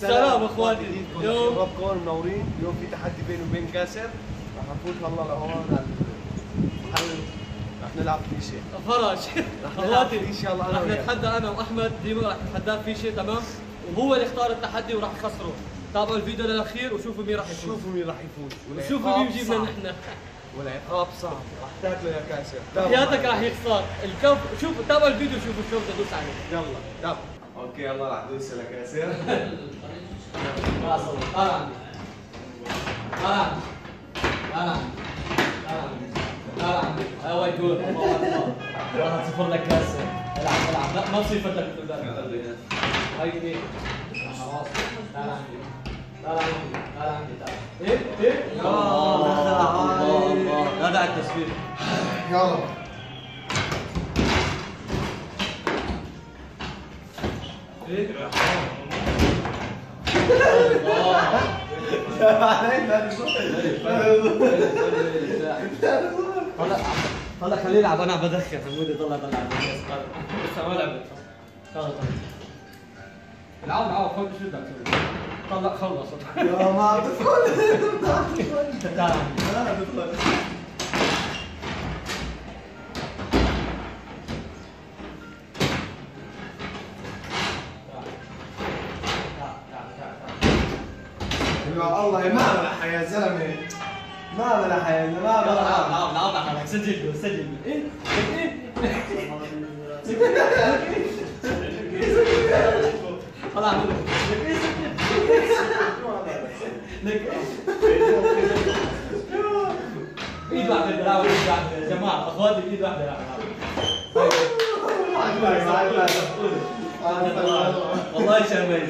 سلام اخواتي. اليوم شبابكم منورين. اليوم في تحدي بيني وبين قاسم راح نفوت هلا لهون على المحل راح نلعب في شيء. فرج. رح نلعب إن شاء الله أنا رح. نتحدى أنا وأحمد. ديما رح نتحداه في شيء تمام؟ وهو اللي اختار التحدي وراح يخسره. تابعوا الفيديو للأخير وشوفوا مين راح يفوز. شوفوا مين راح يفوز. وشوفوا مين صعب. نحن. والعقاب صعب. راح تاكله يا قاسم حياتك راح يخسر. الكف شوفوا تابعوا الفيديو شوفوا بدي ادوس عليه. يلا يلا أوكي يلا راح ندوس لك قاسم خلاص عندي تعال عندي هاي وايد جول راح تصفر لك كاسه العب العب ما بصير فتك هاي جديد خلاص تعال عندي تعال إيه إيه الله الله الله لا داعي التصوير يلا إيه طلع طلع خليه يلعب أنا بدخن حمودي طلع طلع لسه ما لعبت طلع العب العب خذ شو بدك تسوي طلع خلص يا ما تدخل لا تدخل يا الله ما ملح يا زلمة. ما ملح يا زلمة ما ملح العب العب عليك سجل له سجل له إيه؟ إيه؟ طلع منه لك ايد واحدة بيلعبوا ايد واحدة يا جماعة اخواتي ايد واحدة يلعبوا والله شيء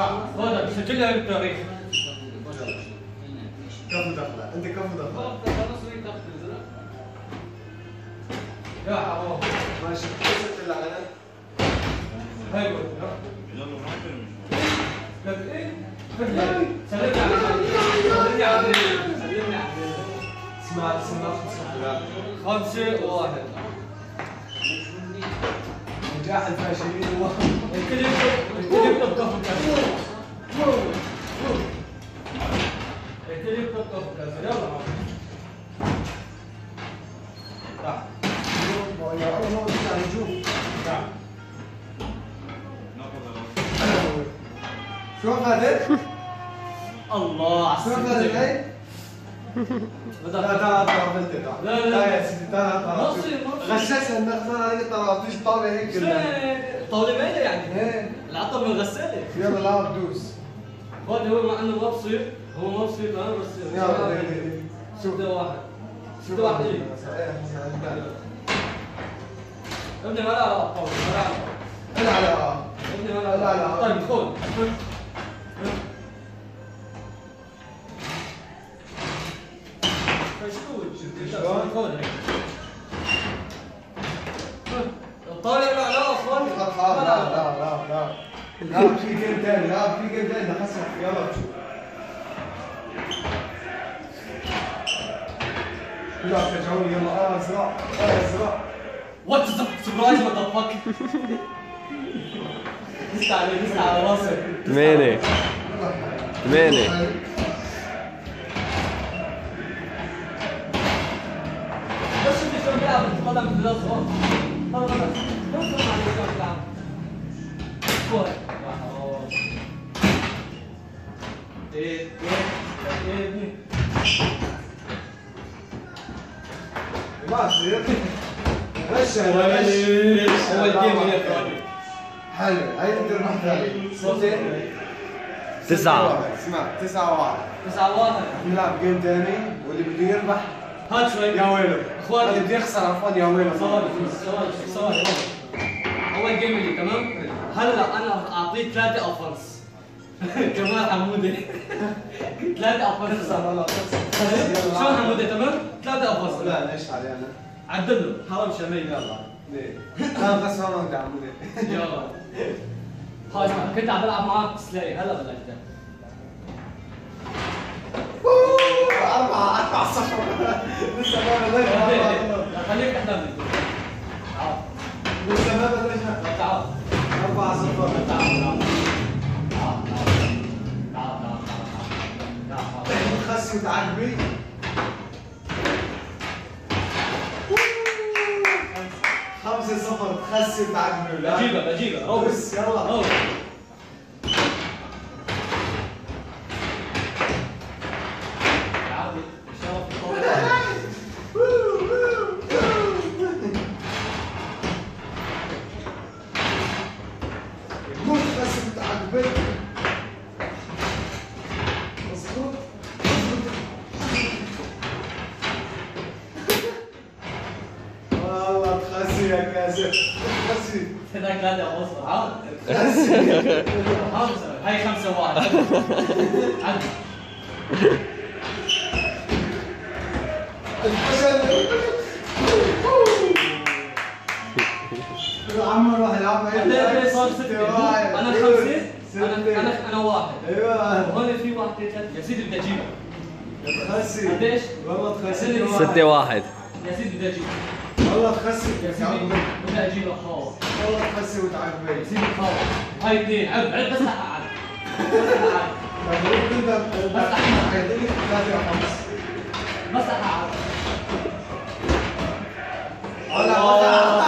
ما خذها بسجلها بالتاريخ كم دخلة. أنت كم دخلة. يا حرام. ماشي. كيف اللعنه هاي قول لك إيه سلمني على سلمني على سلمني على سمعت سمعت خمسة خمسة واحد. نجاح الفاشلين هو كاسر يلا يا الله تعال نشوف تعال شو اخذت؟ الله شو اخذت عسى هي؟ لا لا لا لا، لا، لا. يا سيدي انك أنا عليك طرفتش طالع هيك طاولة مالة يعني إيه العطب من الغسالة يلا لا تدوس خد هو مع انه ما بصير هو ما بصير تمام بس يلا. شوف ستة واحد. شوف ستة واحد. إيه إيه ابني ما لا طاولة ما لا لا لا ابني ما لا لا، لا. طيب خذ. الطاولة لا لا خلاص لا لا لا لا. لا في game تاني لا في game تاني حسن يلا. شوف يلا شجعوني يلا. آه ازرع آه ازرع what the surprise what the fuck لسه على لسه على راسك. ثمانية ثمانية بس انت شو طلع طلع طلع شو بيلعب كورة إيه إيه إيه تسعة اسمع تسعة واحد تسعة واحد نلعب جيم تاني واللي بده يربح هات شوي يا ويله اخواني اللي بده يخسر عفوا يا ويله ثواني ثواني ثواني اول جيم اللي تمام هلا أنا راح اعطيه ثلاثة افرس كمان حموده ثلاثة خلص شلون حموده تمام؟ ثلاثة افاصيل لا ليش علينا؟ عدل له حرام شميل يلا. ليه؟ لا بس ما بدي عمودي يلا. اسمع كنت عم بلعب معك سلاقي هلا بلشت أربعة أربعة صفر. لسه ما بلشنا خليك تعال. لسه ما بلشنا تعال. أربعة صفر. تعال. خسي وتعجبي خمسة صفر تخسي وتعجبي ولا بجيبها بجيبها روح. بس يلا. يا هذاك لا لا وصل هاي خمسة واحد عد عمر واحد عم هذا صار ستة أنا خمسة أنا أنا أنا واحد. أيوه وهون في واحد ثلاثة يا سيدي بدي تخسي قديش؟ والله تخسي ستة واحد. يا سيدي بدي أجيبها والله تخسي يا سيدي بدي أجيبها خاص والله تخسي يا وتعجبي سيدي هاي اثنين عد عد بس بس عد مبروك عيدني ثلاثة وخمس بس عد ولا ولا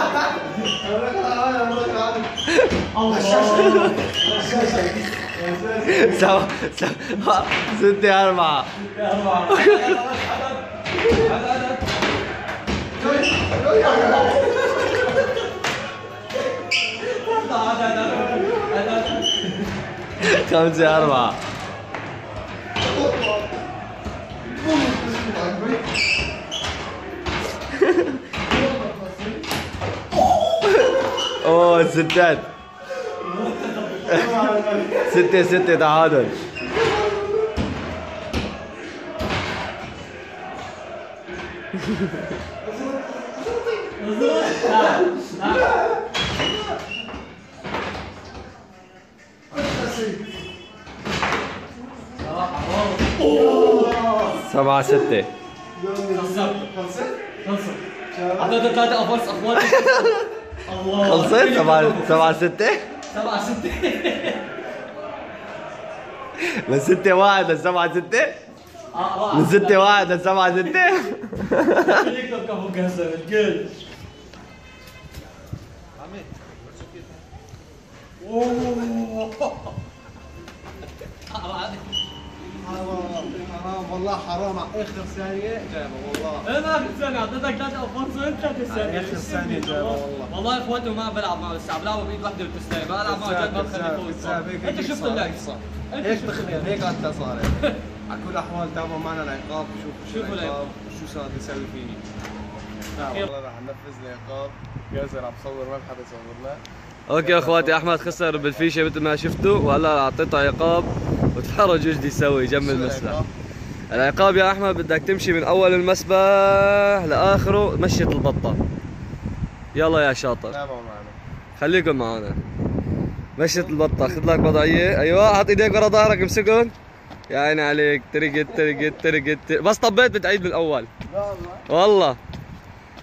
سبعة سبعة ستة أربعة يا أربعة خمسة أربعة. أوه ستات. ستة ستة تعادل. سبعة ستة. خلصت؟ ثلاثة الله خلصت سبعة سبعة ستة؟ سبعة ستة من ستة واحد لسبعة ستة؟ من ستة واحد لسبعة ستة؟ قسم الكل حرام والله حرام اخر ثانية جايبه والله اخر ثانية اعطيتك ثلاثة افرس وانت ثلاثة ثانية آخر ثانية جايبه والله. والله اخواتي ما بلعب معه لسه بلعبه بايد واحدة وتسلم بلعب معه جد ما بخلي كذاب، فوق كذاب، هيك انت شفت. اللعب صح انت هيك تخيل هيك انت صارت على كل الاحوال تابعوا معنا العقاب شوفوا شو شوفوا العقاب شو صار يسوي فيني لا والله رح ننفذ العقاب ياسر عم صور ما حدا يصور لنا أوكي أخواتي أحمد خسر بالفيشة مثل ما شفتوا وهلا أعطيته عقاب وتفرجوا إيش بده يسوي جنب المسبح. العقاب؟ يا أحمد بدك تمشي من أول المسبح لآخره مشية البطة. يلا يا شاطر. معنا. خليكم معنا. مشية البطة خذ لك وضعية. أيوه حط إيديك ورا ظهرك امسكهم. يا عيني عليك ترقت ترقت ترقت. بس طبيت بتعيد من الأول. لا والله. والله.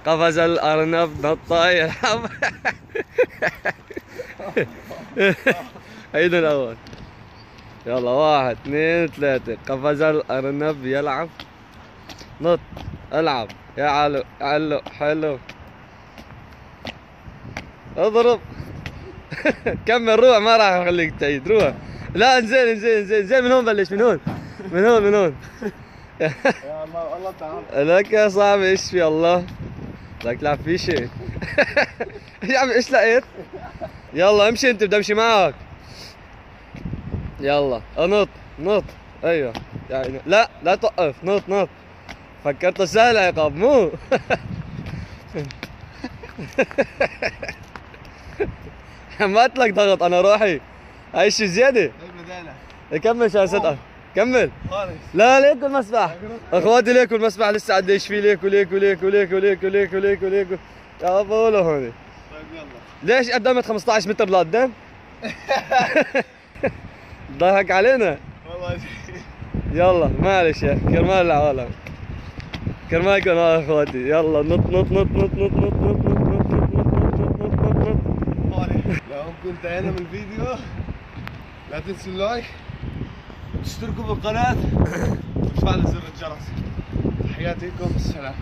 قفز الأرنب نطة يلعب عيد الأول. يلا واحد اثنين ثلاثة. قفز الأرنب يلعب. نط. العب. يا علو علو حلو. اضرب. كمل روح ما راح اخليك تعيد. روح. لا انزين انزين انزين. انزين من هون بلش. من هون. من هون من هون. يا الله تعال لك يا صاحبي إيش في الله؟ بدك تلعب في شيء. يا عم إيش لقيت؟ يلا امشي انت بدي امشي معك. يلا. انط نط أيوه. يعني لا لا توقف. نط نط. فكرت سهل عقاب. مو. ما لك ضغط أنا روحي. هاي شي زيادة. كمل شو صدقك كمل. لا ليكوا المسبح أخواتي ليكوا المسبح لسه قديش فيه ليكوا ليكوا ليكوا ليكوا ليكوا ليكوا ليكوا ليكوا يا بقولوا هون ليش قدمت 15 متر لقدام؟ ضحك علينا والله يلا معلش يا كرمال العالم كرمالكم يا اخواتي يلا نط نط نط نط نط نط نط نط نط نط نط نط نط نط نط لو كنت انتهينا من الفيديو لا تنسوا اللايك وتشتركوا بالقناة وتفعلوا زر الجرس تحياتي لكم السلام